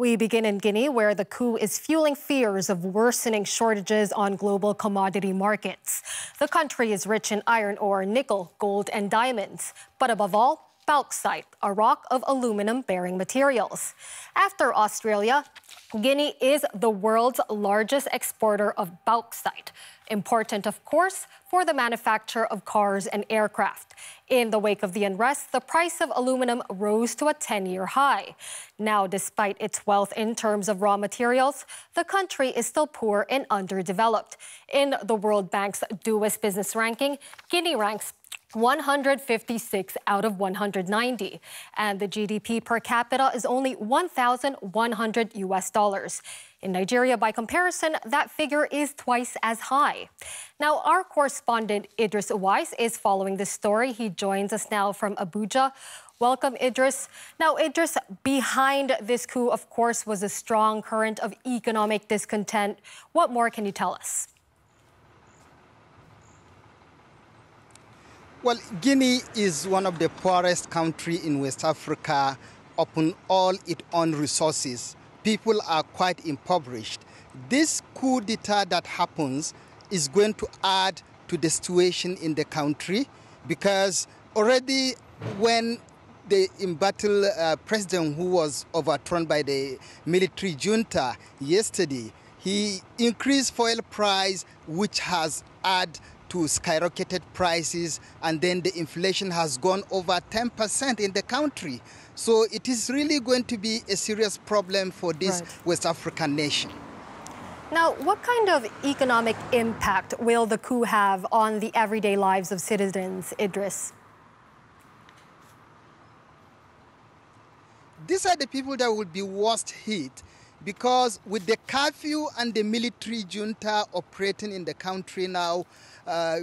We begin in Guinea, where the coup is fueling fears of worsening shortages on global commodity markets. The country is rich in iron ore, nickel, gold, and diamonds, but above all, bauxite, a rock of aluminum bearing materials. After Australia, Guinea is the world's largest exporter of bauxite, important, of course, for the manufacture of cars and aircraft. In the wake of the unrest, the price of aluminum rose to a 10 year high. Now, despite its wealth in terms of raw materials, the country is still poor and underdeveloped. In the World Bank's Doing Business ranking, Guinea ranks 156 out of 190, and the GDP per capita is only 1,100 US dollars. In Nigeria, by comparison, that figure is twice as high. Now, our correspondent Idris Uwais is following this story. He joins us now from Abuja. Welcome, Idris. Now, Idris, behind this coup, of course, was a strong current of economic discontent. What more can you tell us? Well, Guinea is one of the poorest countries in West Africa upon all its own resources. People are quite impoverished. This coup d'etat that happens is going to add to the situation in the country because already when the embattled uh, president who was overthrown by the military junta yesterday, he increased fuel price, which has added to skyrocketed prices, and then the inflation has gone over 10% in the country. So it is really going to be a serious problem for this right. West African nation. Now, what kind of economic impact will the coup have on the everyday lives of citizens, Idris? These are the people that will be worst hit because with the curfew and the military junta operating in the country now, uh,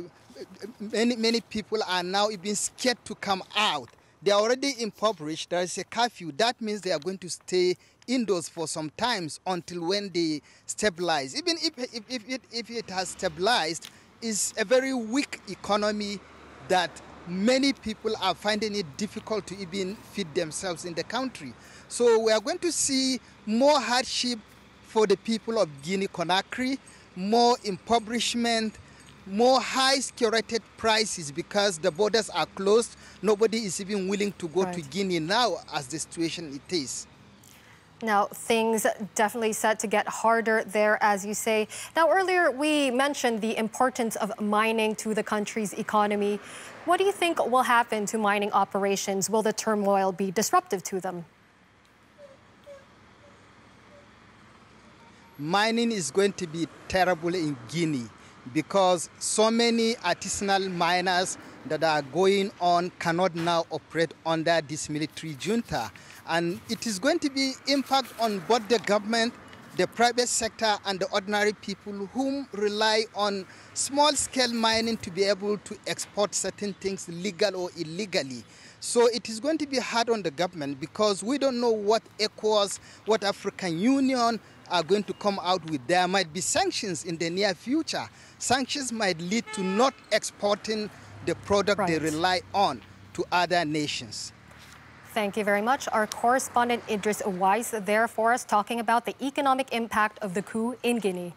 many, many people are now even scared to come out. They are already impoverished. There is a curfew. That means they are going to stay indoors for some times until when they stabilize. Even if, if, if, it, if it has stabilized, it's a very weak economy that many people are finding it difficult to even feed themselves in the country. So we are going to see more hardship for the people of Guinea-Conakry, more impoverishment, more high curated prices because the borders are closed. Nobody is even willing to go right. to Guinea now as the situation it is. Now, things definitely set to get harder there, as you say. Now, earlier we mentioned the importance of mining to the country's economy. What do you think will happen to mining operations? Will the turmoil be disruptive to them? Mining is going to be terrible in Guinea because so many artisanal miners that are going on cannot now operate under this military junta. And it is going to be impact on both the government, the private sector, and the ordinary people whom rely on small-scale mining to be able to export certain things legal or illegally. So it is going to be hard on the government because we don't know what ECOWAS, what African Union, are going to come out with. There might be sanctions in the near future. Sanctions might lead to not exporting the product right. they rely on to other nations. Thank you very much. Our correspondent Idris Uwais there for us talking about the economic impact of the coup in Guinea.